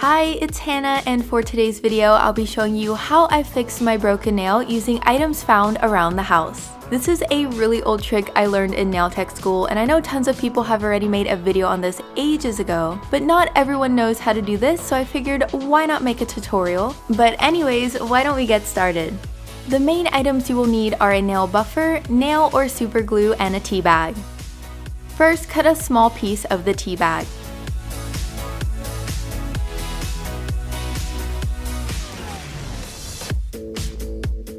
Hi, it's Hannah and for today's video I'll be showing you how I fixed my broken nail using items found around the house. This is a really old trick I learned in nail tech school and I know tons of people have already made a video on this ages ago, but not everyone knows how to do this so I figured why not make a tutorial. But anyways, why don't we get started? The main items you will need are a nail buffer, nail or super glue, and a tea bag. First, cut a small piece of the tea bag.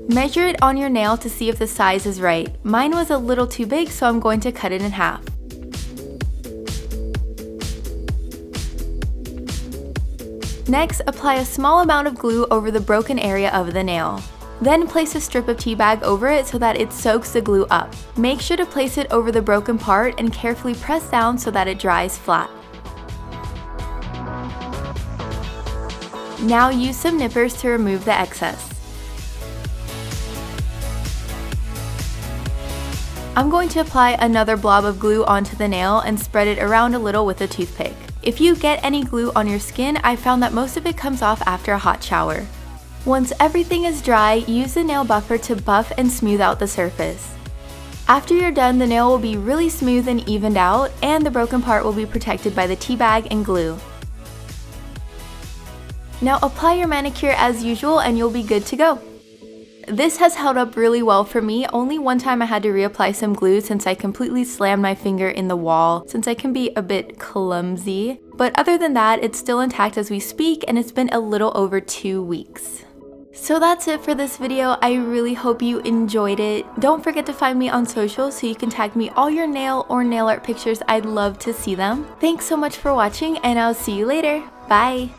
Measure it on your nail to see if the size is right. Mine was a little too big, so I'm going to cut it in half. Next, apply a small amount of glue over the broken area of the nail. Then place a strip of tea bag over it so that it soaks the glue up. Make sure to place it over the broken part and carefully press down so that it dries flat. Now use some nippers to remove the excess. I'm going to apply another blob of glue onto the nail and spread it around a little with a toothpick. If you get any glue on your skin, I found that most of it comes off after a hot shower. Once everything is dry, use the nail buffer to buff and smooth out the surface. After you're done, the nail will be really smooth and evened out, and the broken part will be protected by the tea bag and glue. Now apply your manicure as usual and you'll be good to go. This has held up really well for me. Only one time I had to reapply some glue since I completely slammed my finger in the wall since I can be a bit clumsy. But other than that, it's still intact as we speak and it's been a little over two weeks. So that's it for this video. I really hope you enjoyed it. Don't forget to find me on social so you can tag me all your nail or nail art pictures. I'd love to see them. Thanks so much for watching and I'll see you later. Bye!